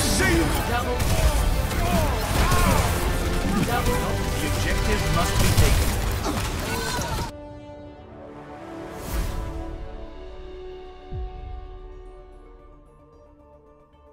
Double. Double. The objective must be